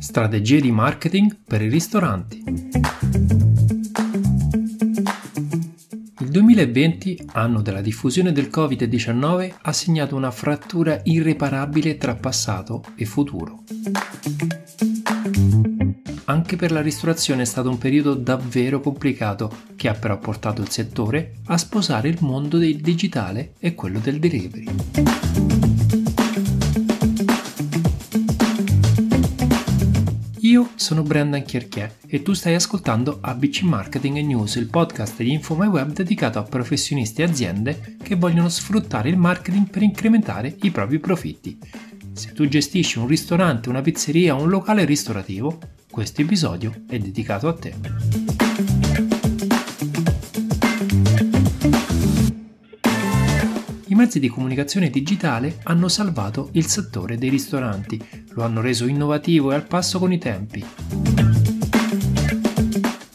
Strategie di marketing per i ristoranti. Il 2020, anno della diffusione del Covid-19, ha segnato una frattura irreparabile tra passato e futuro. Anche per la ristorazione è stato un periodo davvero complicato che ha però portato il settore a sposare il mondo del digitale e quello del delivery. Io sono Brendan Chierchier e tu stai ascoltando ABC Marketing News, il podcast di InfoMyWeb dedicato a professionisti e aziende che vogliono sfruttare il marketing per incrementare i propri profitti. Se tu gestisci un ristorante, una pizzeria o un locale ristorativo, questo episodio è dedicato a te. Mezzi di comunicazione digitale hanno salvato il settore dei ristoranti, lo hanno reso innovativo e al passo con i tempi.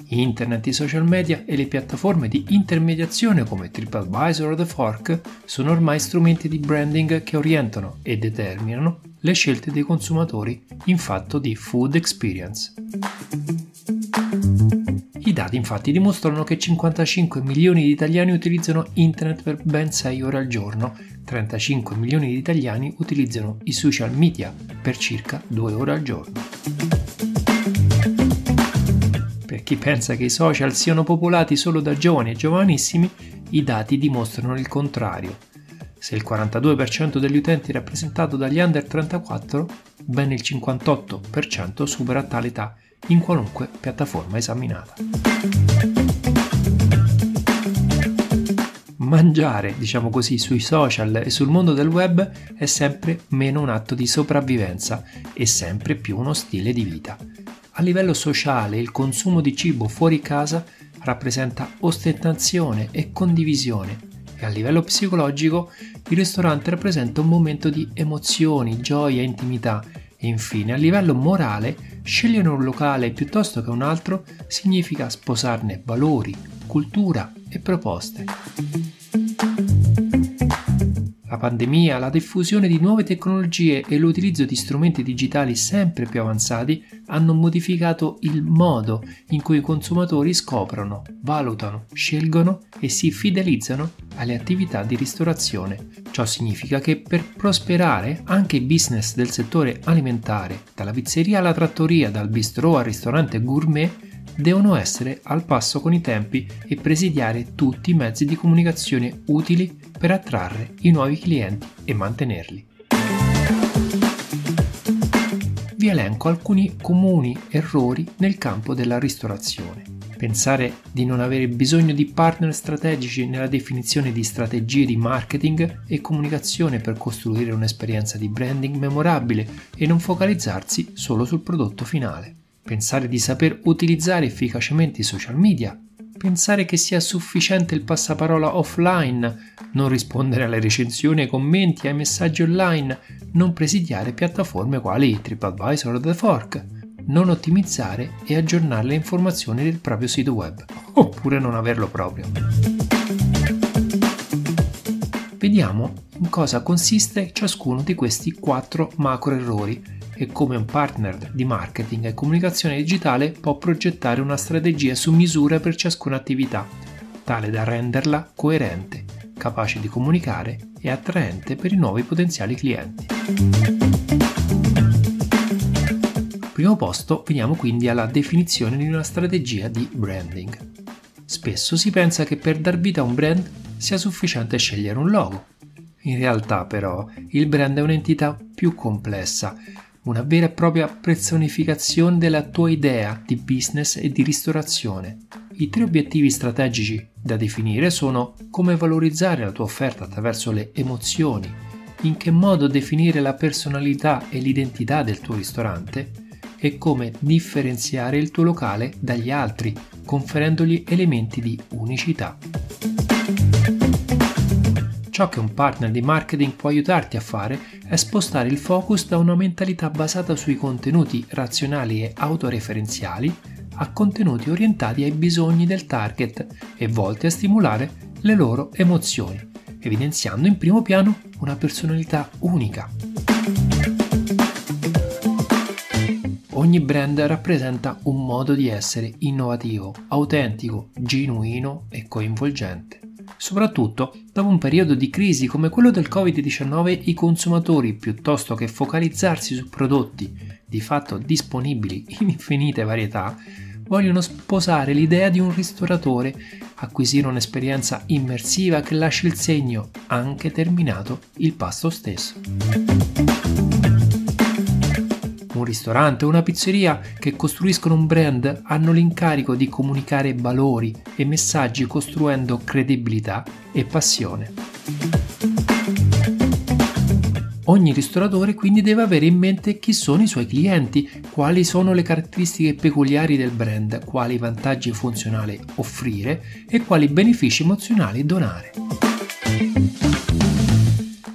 Internet, i social media e le piattaforme di intermediazione come TripAdvisor o The Fork sono ormai strumenti di branding che orientano e determinano le scelte dei consumatori in fatto di food experience. Dati infatti dimostrano che 55 milioni di italiani utilizzano internet per ben 6 ore al giorno, 35 milioni di italiani utilizzano i social media per circa 2 ore al giorno. Per chi pensa che i social siano popolati solo da giovani e giovanissimi, i dati dimostrano il contrario. Se il 42% degli utenti è rappresentato dagli under 34, ben il 58% supera tale età in qualunque piattaforma esaminata. Mangiare, diciamo così, sui social e sul mondo del web è sempre meno un atto di sopravvivenza e sempre più uno stile di vita. A livello sociale il consumo di cibo fuori casa rappresenta ostentazione e condivisione e a livello psicologico il ristorante rappresenta un momento di emozioni, gioia, intimità e infine a livello morale scegliere un locale piuttosto che un altro significa sposarne valori, cultura e proposte. La pandemia, la diffusione di nuove tecnologie e l'utilizzo di strumenti digitali sempre più avanzati hanno modificato il modo in cui i consumatori scoprono, valutano, scelgono e si fidelizzano alle attività di ristorazione. Ciò significa che per prosperare anche i business del settore alimentare, dalla pizzeria alla trattoria, dal bistrò al ristorante gourmet, devono essere al passo con i tempi e presidiare tutti i mezzi di comunicazione utili per attrarre i nuovi clienti e mantenerli. Vi elenco alcuni comuni errori nel campo della ristorazione. Pensare di non avere bisogno di partner strategici nella definizione di strategie di marketing e comunicazione per costruire un'esperienza di branding memorabile e non focalizzarsi solo sul prodotto finale pensare di saper utilizzare efficacemente i social media, pensare che sia sufficiente il passaparola offline, non rispondere alle recensioni, ai commenti, ai messaggi online, non presidiare piattaforme quali TripAdvisor o The Fork, non ottimizzare e aggiornare le informazioni del proprio sito web, oppure non averlo proprio. Vediamo in cosa consiste ciascuno di questi quattro macro errori e come un partner di marketing e comunicazione digitale può progettare una strategia su misura per ciascuna attività, tale da renderla coerente, capace di comunicare e attraente per i nuovi potenziali clienti. Primo posto veniamo quindi alla definizione di una strategia di branding. Spesso si pensa che per dar vita a un brand sia sufficiente scegliere un logo. In realtà però il brand è un'entità più complessa una vera e propria personificazione della tua idea di business e di ristorazione. I tre obiettivi strategici da definire sono come valorizzare la tua offerta attraverso le emozioni, in che modo definire la personalità e l'identità del tuo ristorante e come differenziare il tuo locale dagli altri, conferendogli elementi di unicità. Ciò che un partner di marketing può aiutarti a fare è spostare il focus da una mentalità basata sui contenuti razionali e autoreferenziali a contenuti orientati ai bisogni del target e volti a stimolare le loro emozioni, evidenziando in primo piano una personalità unica. Ogni brand rappresenta un modo di essere innovativo, autentico, genuino e coinvolgente. Soprattutto dopo un periodo di crisi come quello del Covid-19, i consumatori, piuttosto che focalizzarsi su prodotti di fatto disponibili in infinite varietà, vogliono sposare l'idea di un ristoratore, acquisire un'esperienza immersiva che lasci il segno anche terminato il pasto stesso ristorante o una pizzeria che costruiscono un brand hanno l'incarico di comunicare valori e messaggi costruendo credibilità e passione. Ogni ristoratore quindi deve avere in mente chi sono i suoi clienti, quali sono le caratteristiche peculiari del brand, quali vantaggi funzionali offrire e quali benefici emozionali donare.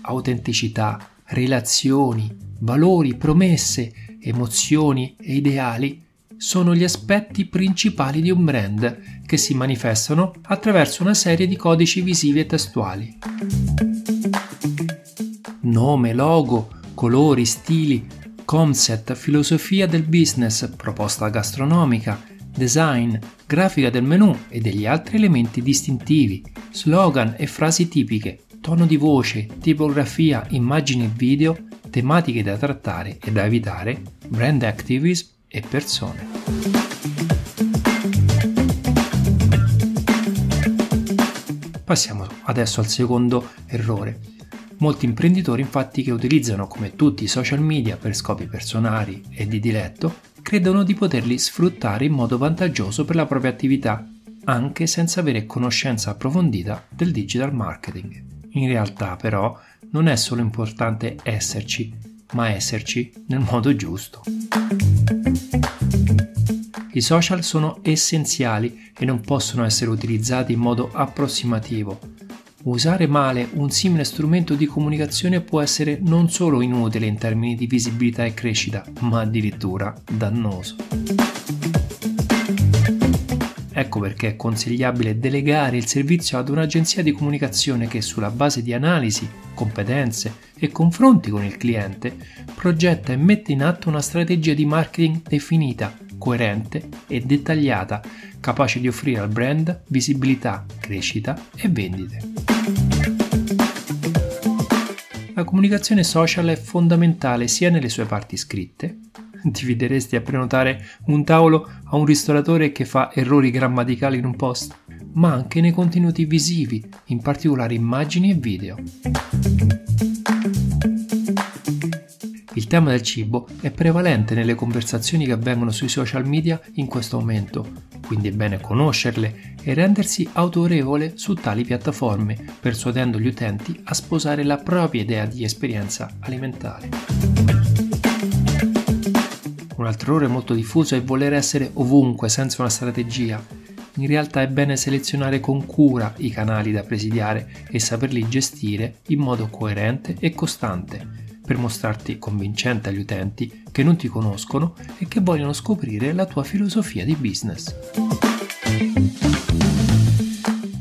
Autenticità, relazioni, valori, promesse, emozioni e ideali sono gli aspetti principali di un brand che si manifestano attraverso una serie di codici visivi e testuali. Nome, logo, colori, stili, concept, filosofia del business, proposta gastronomica, design, grafica del menu e degli altri elementi distintivi, slogan e frasi tipiche, tono di voce, tipografia, immagini e video tematiche da trattare e da evitare, brand activism e persone. Passiamo adesso al secondo errore. Molti imprenditori infatti che utilizzano come tutti i social media per scopi personali e di diletto credono di poterli sfruttare in modo vantaggioso per la propria attività, anche senza avere conoscenza approfondita del digital marketing. In realtà però non è solo importante esserci, ma esserci nel modo giusto. I social sono essenziali e non possono essere utilizzati in modo approssimativo. Usare male un simile strumento di comunicazione può essere non solo inutile in termini di visibilità e crescita, ma addirittura dannoso. Ecco perché è consigliabile delegare il servizio ad un'agenzia di comunicazione che sulla base di analisi, competenze e confronti con il cliente progetta e mette in atto una strategia di marketing definita, coerente e dettagliata, capace di offrire al brand visibilità, crescita e vendite. La comunicazione social è fondamentale sia nelle sue parti scritte, ti fideresti a prenotare un tavolo a un ristoratore che fa errori grammaticali in un post, ma anche nei contenuti visivi, in particolare immagini e video. Il tema del cibo è prevalente nelle conversazioni che avvengono sui social media in questo momento, quindi è bene conoscerle e rendersi autorevole su tali piattaforme, persuadendo gli utenti a sposare la propria idea di esperienza alimentare. Altro errore molto diffuso è voler essere ovunque senza una strategia. In realtà è bene selezionare con cura i canali da presidiare e saperli gestire in modo coerente e costante per mostrarti convincente agli utenti che non ti conoscono e che vogliono scoprire la tua filosofia di business.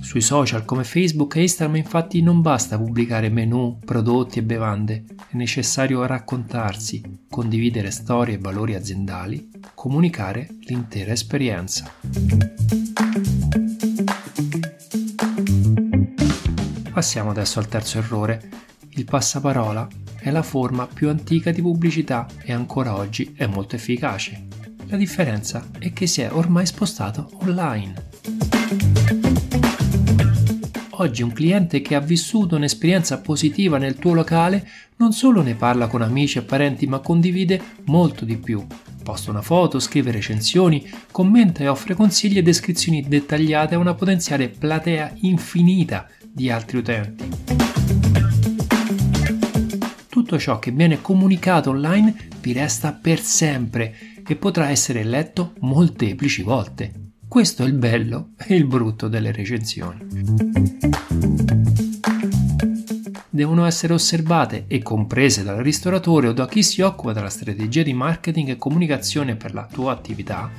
Sui social come Facebook e Instagram infatti non basta pubblicare menu, prodotti e bevande, è necessario raccontarsi, condividere storie e valori aziendali, comunicare l'intera esperienza. Passiamo adesso al terzo errore. Il passaparola è la forma più antica di pubblicità e ancora oggi è molto efficace. La differenza è che si è ormai spostato online. Oggi un cliente che ha vissuto un'esperienza positiva nel tuo locale non solo ne parla con amici e parenti, ma condivide molto di più. Posta una foto, scrive recensioni, commenta e offre consigli e descrizioni dettagliate a una potenziale platea infinita di altri utenti. Tutto ciò che viene comunicato online vi resta per sempre e potrà essere letto molteplici volte. Questo è il bello e il brutto delle recensioni. Devono essere osservate e comprese dal ristoratore o da chi si occupa della strategia di marketing e comunicazione per la tua attività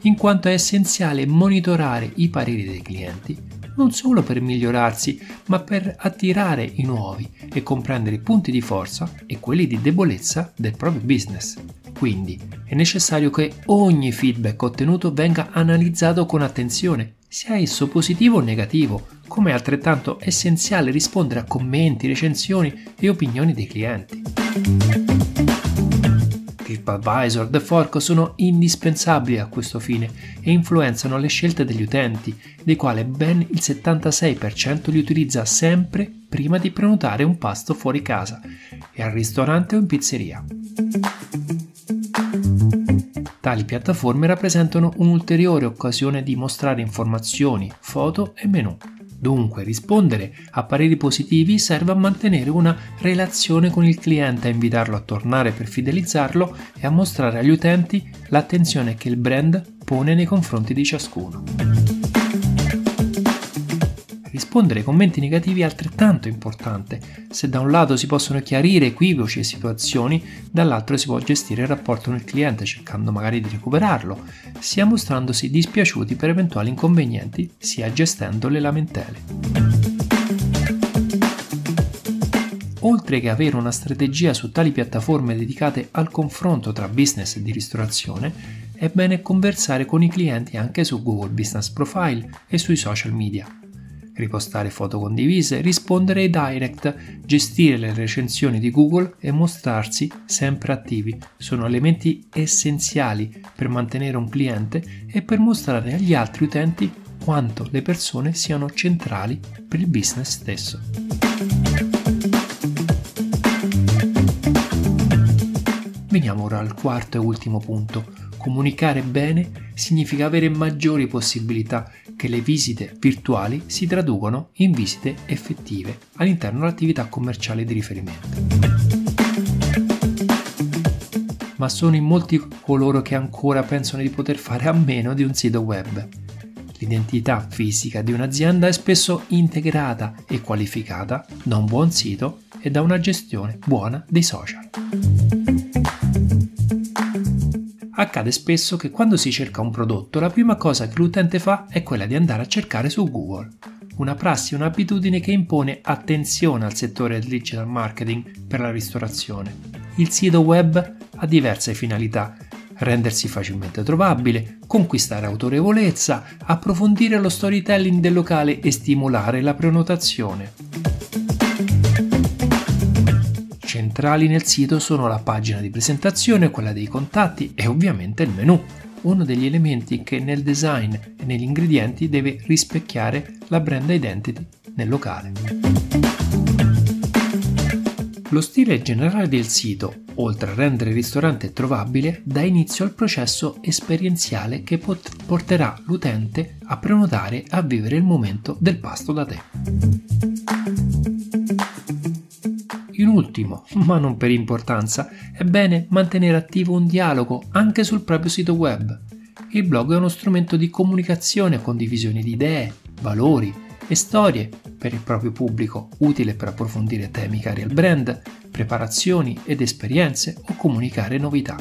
in quanto è essenziale monitorare i pareri dei clienti, non solo per migliorarsi, ma per attirare i nuovi e comprendere i punti di forza e quelli di debolezza del proprio business. Quindi è necessario che ogni feedback ottenuto venga analizzato con attenzione, sia esso positivo o negativo, come è altrettanto essenziale rispondere a commenti, recensioni e opinioni dei clienti. TripAdvisor, The Fork sono indispensabili a questo fine e influenzano le scelte degli utenti, dei quali ben il 76% li utilizza sempre prima di prenotare un pasto fuori casa, e al ristorante o in pizzeria. Tali piattaforme rappresentano un'ulteriore occasione di mostrare informazioni, foto e menu. Dunque, rispondere a pareri positivi serve a mantenere una relazione con il cliente, a invitarlo a tornare per fidelizzarlo e a mostrare agli utenti l'attenzione che il brand pone nei confronti di ciascuno. Rispondere ai commenti negativi è altrettanto importante. Se da un lato si possono chiarire equivoci e situazioni, dall'altro si può gestire il rapporto con il cliente cercando magari di recuperarlo, sia mostrandosi dispiaciuti per eventuali inconvenienti, sia gestendo le lamentele. Oltre che avere una strategia su tali piattaforme dedicate al confronto tra business e di ristorazione, è bene conversare con i clienti anche su Google Business Profile e sui social media ripostare foto condivise, rispondere ai direct, gestire le recensioni di Google e mostrarsi sempre attivi. Sono elementi essenziali per mantenere un cliente e per mostrare agli altri utenti quanto le persone siano centrali per il business stesso. Veniamo ora al quarto e ultimo punto. Comunicare bene significa avere maggiori possibilità che le visite virtuali si traducono in visite effettive all'interno dell'attività commerciale di riferimento. Ma sono in molti coloro che ancora pensano di poter fare a meno di un sito web. L'identità fisica di un'azienda è spesso integrata e qualificata da un buon sito e da una gestione buona dei social. Accade spesso che quando si cerca un prodotto la prima cosa che l'utente fa è quella di andare a cercare su Google. Una prassi, un'abitudine che impone attenzione al settore del digital marketing per la ristorazione. Il sito web ha diverse finalità, rendersi facilmente trovabile, conquistare autorevolezza, approfondire lo storytelling del locale e stimolare la prenotazione. Centrali nel sito sono la pagina di presentazione, quella dei contatti e ovviamente il menu, uno degli elementi che nel design e negli ingredienti deve rispecchiare la brand identity nel locale. Lo stile generale del sito, oltre a rendere il ristorante trovabile, dà inizio al processo esperienziale che pot- porterà l'utente a prenotare e a vivere il momento del pasto da te. Ultimo, ma non per importanza, è bene mantenere attivo un dialogo anche sul proprio sito web. Il blog è uno strumento di comunicazione e condivisione di idee, valori e storie per il proprio pubblico, utile per approfondire temi cari al brand, preparazioni ed esperienze o comunicare novità.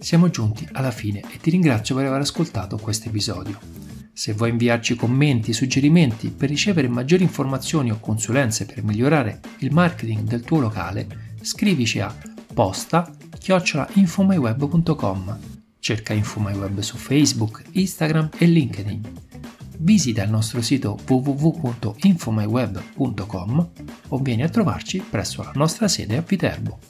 Siamo giunti alla fine e ti ringrazio per aver ascoltato questo episodio. Se vuoi inviarci commenti suggerimenti per ricevere maggiori informazioni o consulenze per migliorare il marketing del tuo locale, scrivici a posta chiocciolainfomyweb.com. Cerca InfoMyWeb su Facebook, Instagram e LinkedIn. Visita il nostro sito www.infomyweb.com o vieni a trovarci presso la nostra sede a Viterbo.